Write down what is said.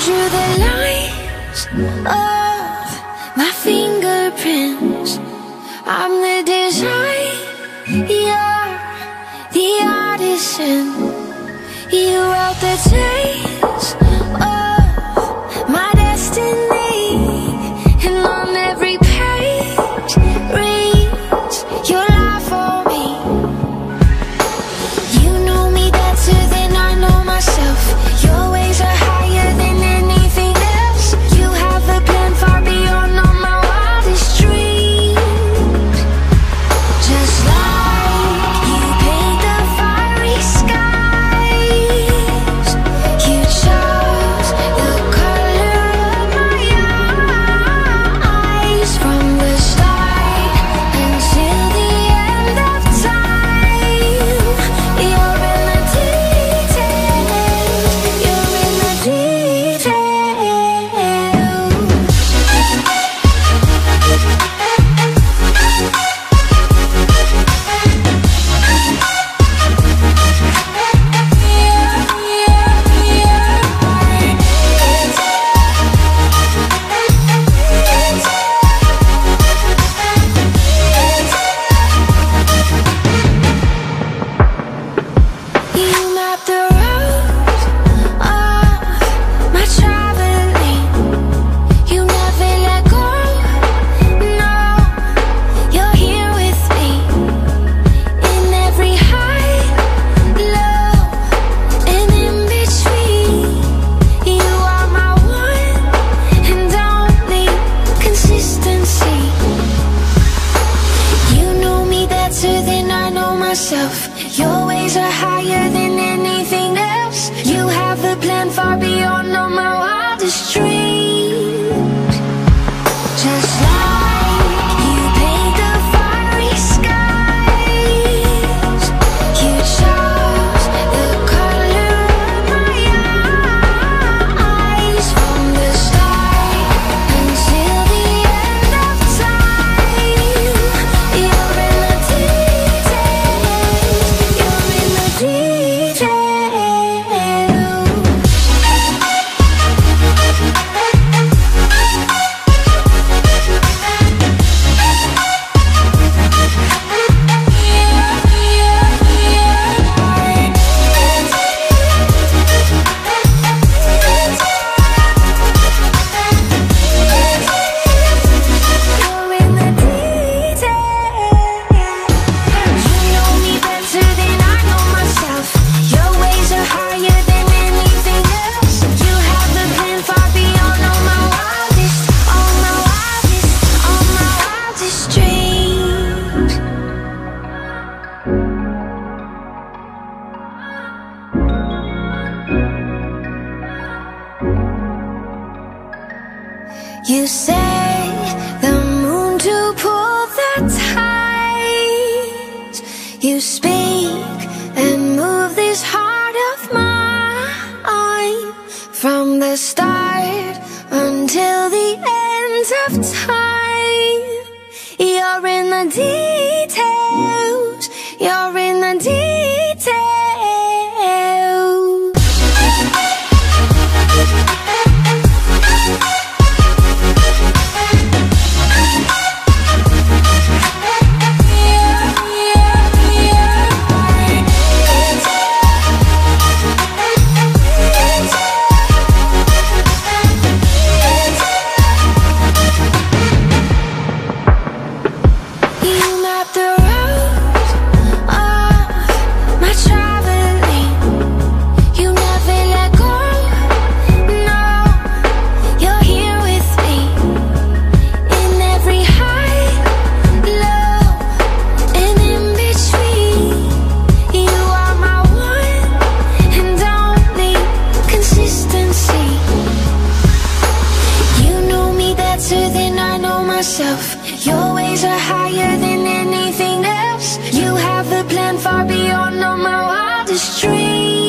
showed the lines of my fingerprints. I'm the designer, the artisan. You wrote the chains. the a plan far beyond all my wildest dreams. You say the moon to pull the tide. You speak and move this heart of mine from the start until the end of time. You're in the deep. yourself. Your ways are higher than anything else. You have a plan far beyond all my wildest dreams.